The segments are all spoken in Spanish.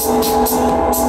Thank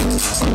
Música